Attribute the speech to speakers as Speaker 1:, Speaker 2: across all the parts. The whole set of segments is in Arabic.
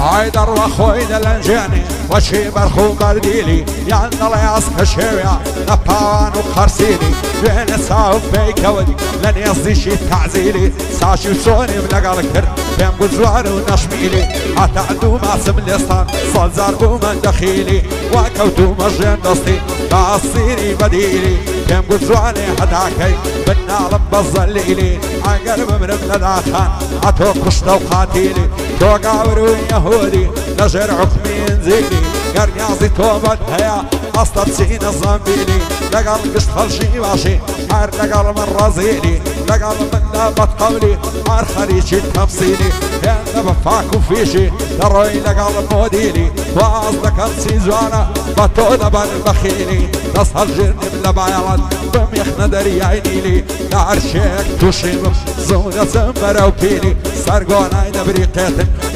Speaker 1: عيدر وخوي دلنجاني وشي برخو برديلي يان الله ياسك شويا نباوان وخرسيني. بين ساوف بيكودي لن يصدي شي تعزيلي. ساشي وسوني بلقال كرد بين بزوار ونشميلي. عدو ما سم لسان صال زاربو من دخيلي. وكوتو مجين دستي قاصيني بديلي. بين بزواني حداكي بالنار بظليلي عقرب من الداخان عطو قشطة وقاتيلي تو قاورو يهودي. نجر حكمي ينزيلي قرنيازي توبت هيا أصلا سين الزنبيلي لقال قشط خلشي ماشي عار لقال من رزيلي لقال من نابت قولي عار خليشي التفصيلي يا بفاكو فيشي دروي لقال موديلي واصلك السيزوانا بطونا بالبخيلي نصهر جرني بلا بعيران بميخنا دري عينيلي. لعرشيك توشيم زودة زنبرا وبيلي سرقونا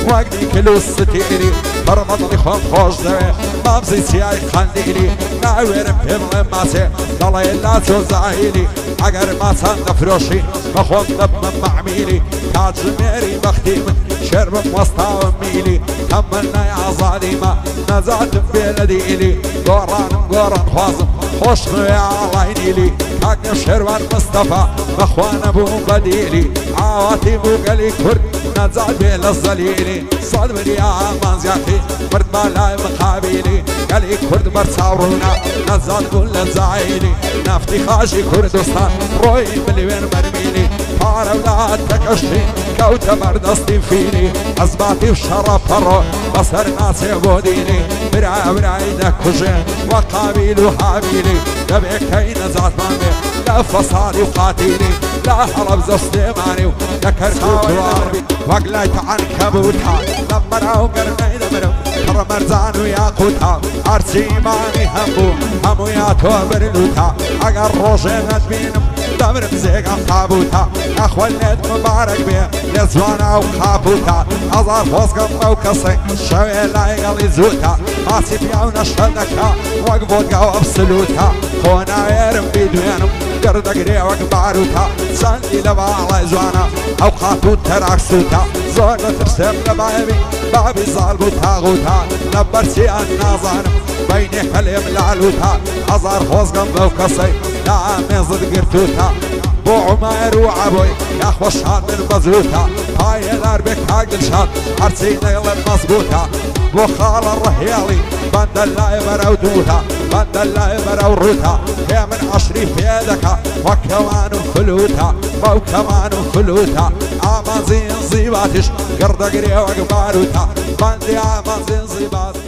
Speaker 1: يدبري قاتل وقني كلو ستيري برمضني خون خوش دوي مامزي سياي خنديلي نعوير بهم ماسي ضلي لا توزعيلي اگر ما سان فروشي بخون دب من معميلي تاج ميري بختيم شرب وسطا وميلي تمنا يا ظالمة نزعت بلديلي قران قران خوازم خوش يا عينيلي حق شروان مصطفى بخوان ابو بديلي عواتي بو قلي كرد نزعت بلا الظليلي صدمني يا منزياتي مرد بالا مقابيلي قلي كرد مرساورونا نزعت كل الزعيلي نفتي خاشي كردستان روي مليون مرميلي فار أولاد تكشي كوتا مردستي فيني. أزباتي وشرف فرو بصر ناس بوديني برا برا إيدك كجين وقابيل وحابيلي. دبيك كين زعت مامي لا فصالي وقاتيني لا حرب زستيماني ذكر خواربي وقلت عن كبوتها لما راو قرني دمرو كر مرزان وياقوتها عرسي ماني همو. همو يا توبر لوتا. اگر روشن بينم دمر بزيق قابوتا اخوالنت مبارك بيه لزوانا وخابوتا أزار فوسقم وكسي شوي لا يقلي زوتا. ماسي بيعونا شدكا وقفوت قاو ابسلوتا خونا يرم بيدوينم قرد قري وقباروتا سندي لبا على زوانا أو خاتو تراك سوتا زور ترسم لبابي بابي ظالبو تاغوتا. لبرسي النازانم بيني حلم لعلوتا أزار فوسقم وكسي لا مزد قرتوتا بو عمر وعبوي يا خوش هاد البزوتا هاي الاربك هاقل شاد عرسينا يلا مظبوطة بو خال الرهيالي بند الله برو دوتا بند الله برو روتا يا من عشري في يدك وكمان فلوتا مو كمان فلوتا عمازين زيباتش قرد قري وقباروتا بندي عمازين زيباتش